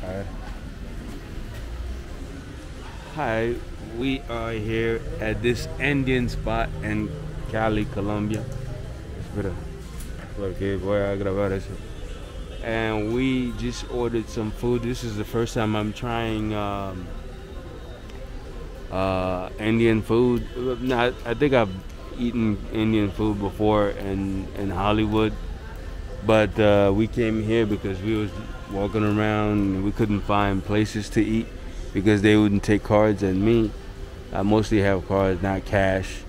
Ver. Hi, we are here at this Indian spot in Cali, Colombia. Espera, porque voy a grabar eso. And we just ordered some food. This is the first time I'm trying um, uh, Indian food. Not, I think I've eaten Indian food before in in Hollywood, but uh, we came here because we was walking around we couldn't find places to eat because they wouldn't take cards. And me, I mostly have cards, not cash.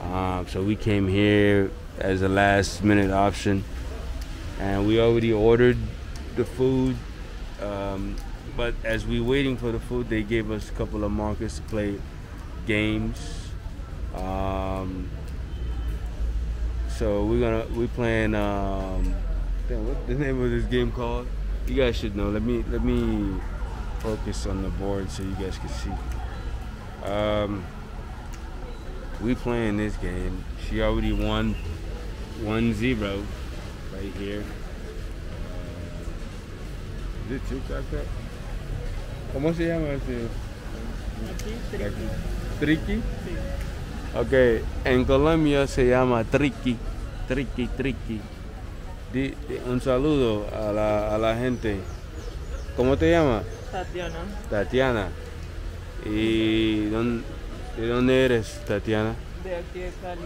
Um, so we came here as a last minute option, and we already ordered the food. Um, but as we waiting for the food, they gave us a couple of markets to play games. Um, so we're gonna we playing. Um, damn, what the name of this game called? You guys should know. Let me let me focus on the board so you guys can see. Um, we playing this game. She already won one zero right here. Uh, is it two like ¿Cómo se llama ese? Aquí, Triqui. Sí. Ok, en Colombia se llama triqui, triqui, triqui. Di- un saludo a la, a la gente. ¿Cómo te llamas? Tatiana, Tatiana. ¿Y dónde, de dónde eres, Tatiana? de aquí de Cali.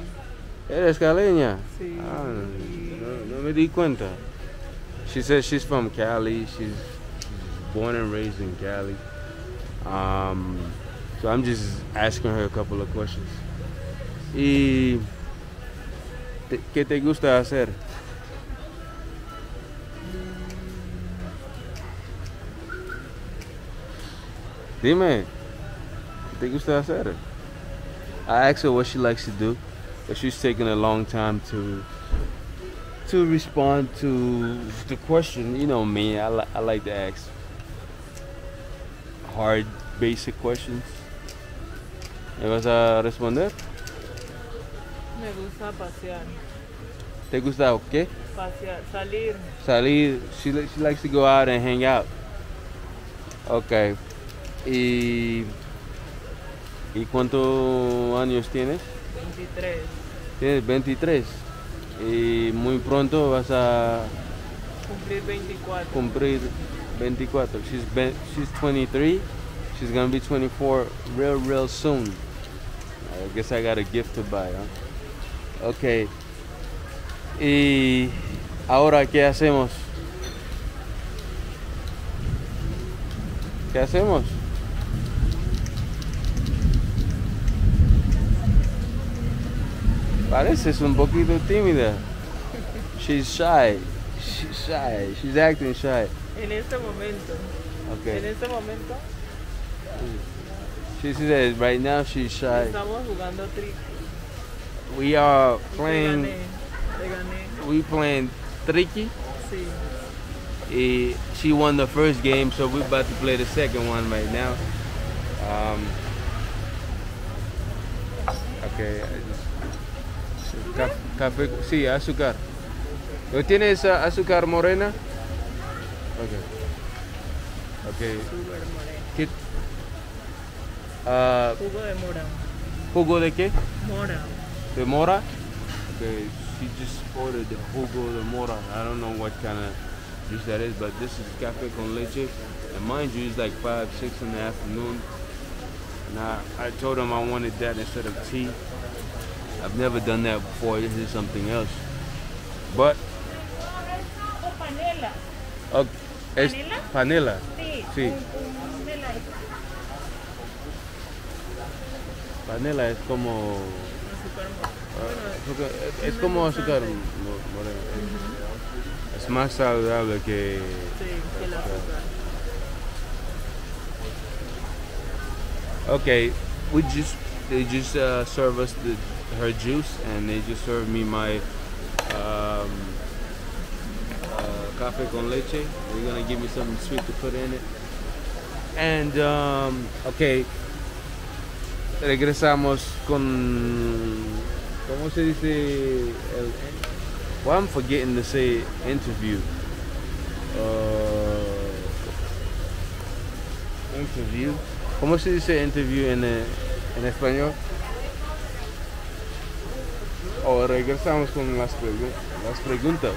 ¿Eres caleña? Sí. Ah, no, no me di cuenta. She says she's from Cali. She's born and raised in Cali. Um, so I'm just asking her a couple of questions. ¿Y te- qué te gusta hacer? Dime, ¿qué te gusta hacer? I asked her what she likes to do, but she's taking a long time to to respond to the question. You know me, I, li- I like to ask hard, basic questions. ¿Me vas a responder? Me gusta pasear, ¿Te gusta o qué? pasear, salir. Salir. She, she likes to go out and hang out. Okay. ¿Y, ¿y cuántos años tienes? 23. Tienes 23. Y muy pronto vas a Cumplir 24. cumplir 24. She's been, she's 23. She's gonna be 24 real real soon. I guess I got a gift to buy, huh? Okay. Y ahora qué hacemos? ¿Qué hacemos? Pareces un poquito tímida. She's shy. She's shy. She's acting shy. En este momento, en Okay. este momento She says right now she's shy. estamos jugando trick. We are Te playing. gané, te gané. We playing triqui. Sí. She won the first game, so we're about to play the second one right now. Um, okay. I just- Ca- Café, sí, azúcar. ¿No tienes uh, azúcar morena? Okay. Okay. ¿Qué- ah, Jugo de mora. ¿Jugo de qué? Mora. De mora? Okay, she just ordered the jugo de mora. I don't know what kind of juice that is, but this is cafe con leche. And mind you, it's like 5, 6 in the afternoon. And I, I told him I wanted that instead of tea. I've never done that before. This is something else. But, okay, es ¿Panela? Sí. Sí. Un, un meladito. Panela es como... Azúcar- es, como azúcar mo- moreno. Es- más saludable que... Sí, que el azúcar. Okay, we just they just uh, serve us the her juice and they just served me my um, uh, cafe con leche. They're gonna give me something sweet to put in it. And um, okay, regresamos con ¿cómo se dice? El, well, I'm forgetting to say interview. Uh, interview. ¿Cómo se dice interview en, en español? O regresamos con las, pregu- las preguntas.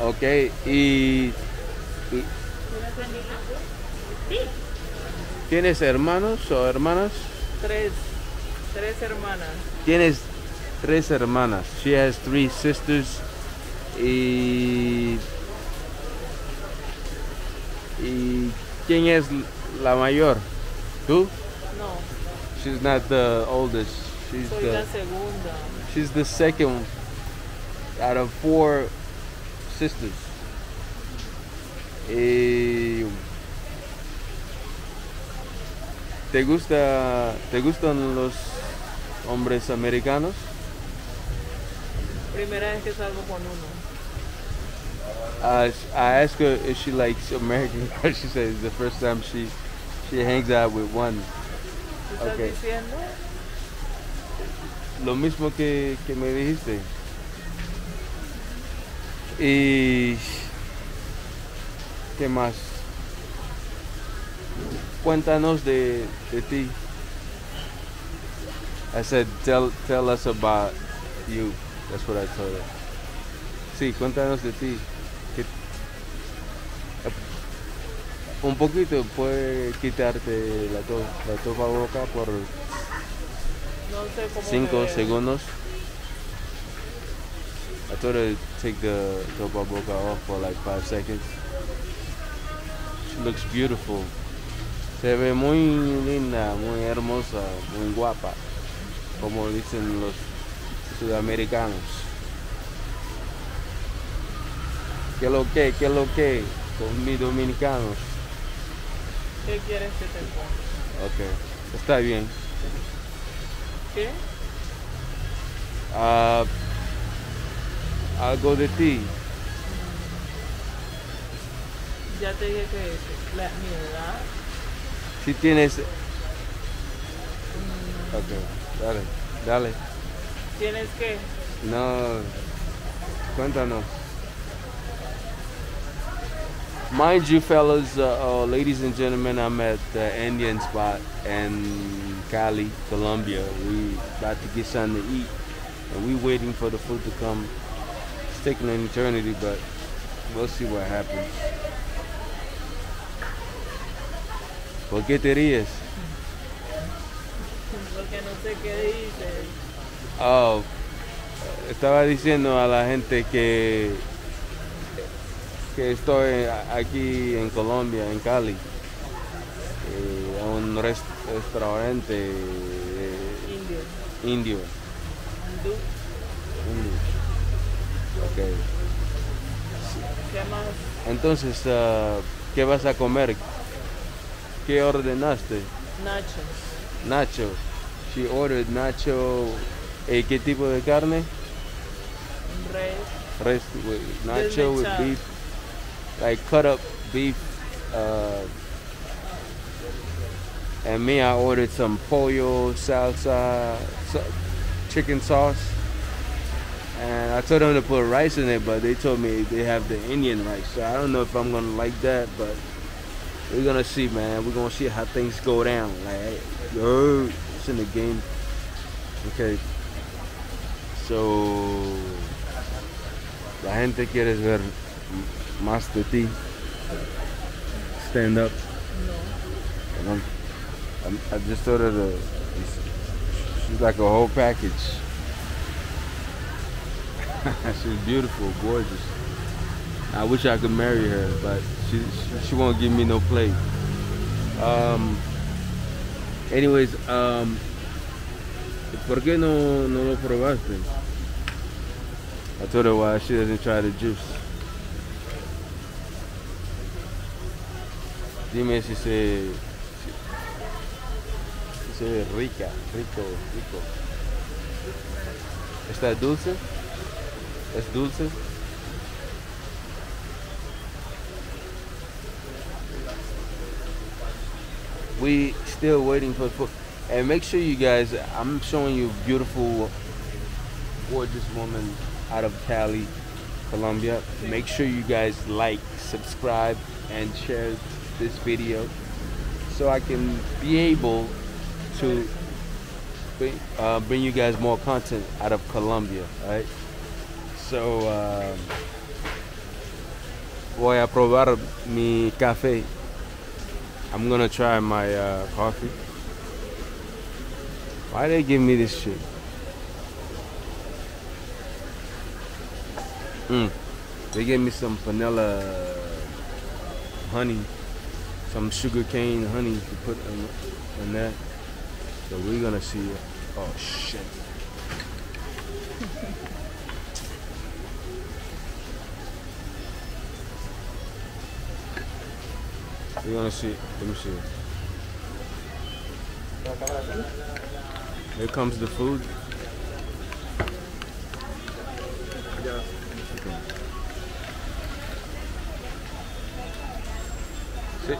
Ok, y, y. ¿tienes hermanos o hermanas? Tres. Tres hermanas. Tienes tres hermanas. She has three sisters. Y. ¿Y quién es la mayor? ¿Tú? No, She's not the oldest. She's soy the she's the second out of four sisters. Y ¿Te gusta te gustan los hombres americanos? Primera vez que salgo con uno. Uh, I asked her if she likes American. She says the first time she she hangs out with one. Ok. diciendo? Lo mismo que, que me dijiste. Y ¿qué más? Cuéntanos de, de ti. I said tell tell us about you. That's what I told. Sí, cuéntanos de ti. ¿Qué- un poquito puede quitarte la, to la topa boca por cinco segundos. I told her to take the topa boca off for like five seconds. She looks beautiful. Se ve muy linda, muy hermosa, muy guapa, como dicen los sudamericanos. ¿Qué lo que? ¿Qué lo que? Con mis dominicanos. ¿Qué quieres que te ponga? Ok, está bien. ¿Qué? Ah, algo de tea. Ya te dije que la, mi edad. Si tienes. mm, Ok, dale, dale. ¿Tienes que? No, cuéntanos. Mind you, fellas, uh, uh, ladies and gentlemen, I'm at the Indian spot in Cali, Colombia. We about to get something to eat, and we waiting for the food to come. It's taking an eternity, but we'll see what happens. ¿Por qué te ríes? Porque no sé qué dices. Oh, estaba diciendo a la gente que, que estoy aquí en Colombia, en Cali, eh, a un res- restaurante eh, Indio. indio. Hindú. indio. Ok. ¿Qué más? Entonces, ah, ¿qué vas a comer? ¿Qué ordenaste? Nachos. Nacho. She ordered nacho. Eh, ¿Qué tipo de carne? Res. Rest with nacho with beef, like cut up beef. Uh, and me, I ordered some pollo salsa, so, chicken sauce. And I told them to put rice in it, but they told me they have the Indian rice. So I don't know if I'm gonna like that, but we're gonna see, man. We're gonna see how things go down. Like, yo, it's in the game. Okay. So la gente quiere ver más de ti. Stand up. No. And I'm, just told her to. She's like a whole package. she's beautiful, gorgeous. I wish I could marry her, but she she, she won't give me no play. Um. Anyways, um. ¿Por qué no, no lo probaste? I told her why she doesn't try the juice. Dime si se, se rica, rico, rico. ¿Está dulce? ¿Es dulce? We still waiting for food. And make sure you guys, I'm showing you beautiful, gorgeous woman out of Cali, Colombia. Make sure you guys like, subscribe, and share this video so I can be able to bring, uh, bring you guys more content out of Colombia, right? So, uh, voy a probar mi café. I'm gonna try my uh, coffee. Why they give me this shit? Mm. They gave me some vanilla honey, some sugar cane honey to put in, in that. So we're gonna see. it. Oh shit. We're gonna see. Let me see. Here comes the food. Sit.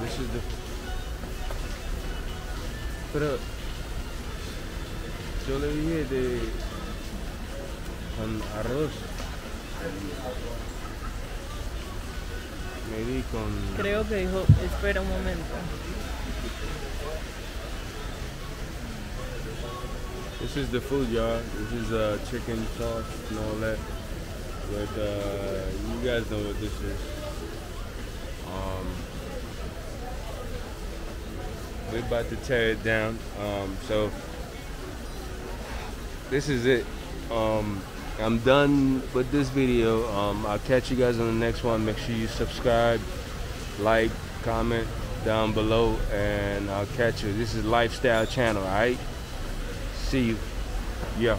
This is the. Pero yo le dije de con arroz. Me di con. Creo que dijo, espera un momento. This is the food, y'all. This is uh, chicken sauce and all that. But uh, you guys know what this is. Um, we're about to tear it down. Um, so this is it. Um, I'm done with this video. Um, I'll catch you guys on the next one. Make sure you subscribe, like, comment down below, and I'll catch you. This is Lifestyle Channel, all right? See you. Yeah.